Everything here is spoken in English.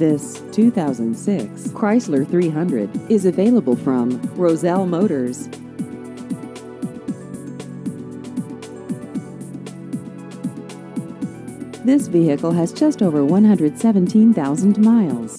This 2006 Chrysler 300 is available from Roselle Motors. This vehicle has just over 117,000 miles.